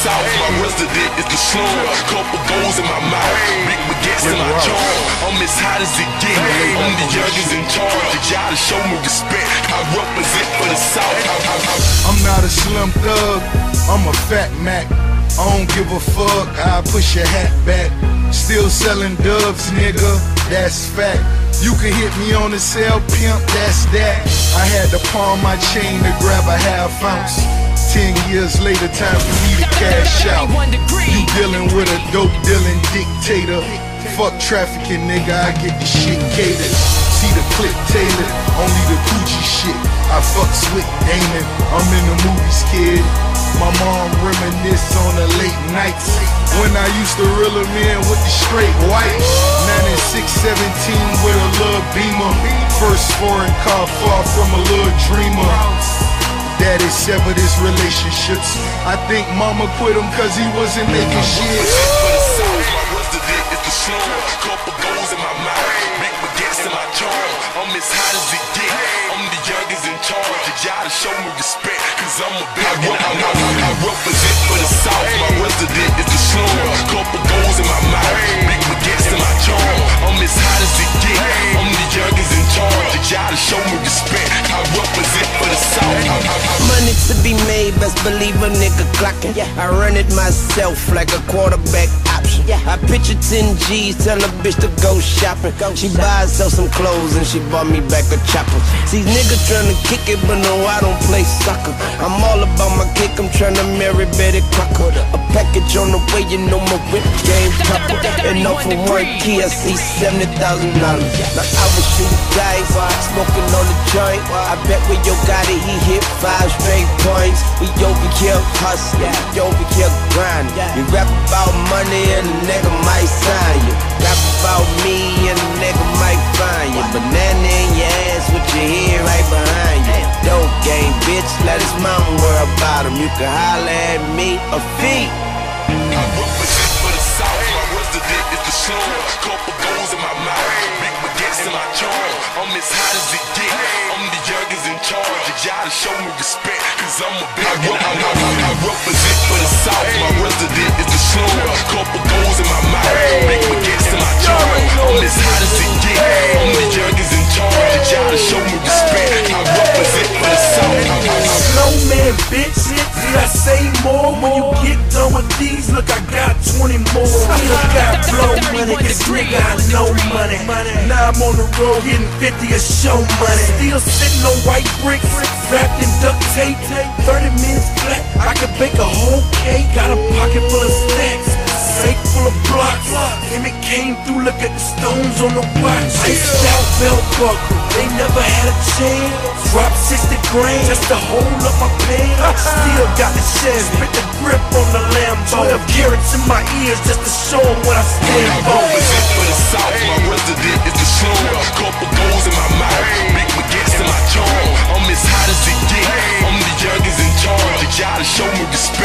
it is the slum. Couple goals in my mouth, big baguettes in my jaw. I'm as hot as it get. I'm the youngest in charge. Y'all to show me respect. I represent for the South. I'm not a slim thug, I'm a fat Mac. I don't give a fuck, I push your hat back. Still selling dubs, nigga, that's fact. You can hit me on the cell, pimp, that's that. I had to pawn my chain to grab a half ounce. Ten years later, time for me to cash out. You dealing with a dope dealing dictator. Fuck trafficking, nigga, I get the shit catered. See the clip tailored, only the Gucci shit. I fuck Slick Damon, I'm in the movies, kid. My mom reminisce on the late nights when I used to reel 'em in with the straight white. 96, 17 with a little beamer. First foreign car, far from a little dreamer. Daddy severed his relationships. I think mama quit him cause he wasn't making shit. Couple goals in my mouth, big baguettes in my charm. I'm as hot as it get. I'm the youngest in charge. Y'all to show me respect, cause I'm a big I, I, I, I represent for the South, my resident to be made, best believe a nigga clocking. I run it myself like a quarterback option. Yeah. I picture 10 G's, tell a bitch to go shopping. She buys herself some clothes and she bought me back a chopper. See, niggas tryna kick it, but no, I don't play soccer. I'm all about my kick, I'm tryna marry Betty Crocker. A package on the way, you know my whip game proper. And off for one key, I see $70,000. Now I was shooting dice, smoking on the joint. I bet where yo got it, he hit five straight points. We over here hustling, we over here grinding. You rap about money and a nigga might sign you. Rap about me and a nigga about him. You can holler at me a fee. I represent for the South. My resident is the slum. Couple goals in my mouth, big baguettes in my charm. I'm as hot as it get. I'm the youngest in charge. Y'all to show me respect, cause I'm a big I, I, I, I, I represent for the South. My resident is the slum. Couple goals in my mouth, big baguettes in my charm. I'm as hot as it more? When you get done with these, look, I got 20 more. Still got blow money, cause nigga, I know money. Now I'm on the road getting 50 a show money. Still sitting on white bricks, wrapped in duct tape. 30 minutes flat, I could bake a whole cake. Got a pocket full of stacks. Safe full of blocks. And it came through, look at the stones on the watch. Iced out belt buckle, they never had a chance. Drop 60 grand just to hold up my pants. Still got the chest, spit the grip on the Lambo. 12 carats in my ears just to show 'em what I stand for. represent for the South. My resident is the slum. Couple goals in my mouth, big baguettes in my charm. I'm as hot as it get. I'm the youngest in charge. Y'all to show me respect.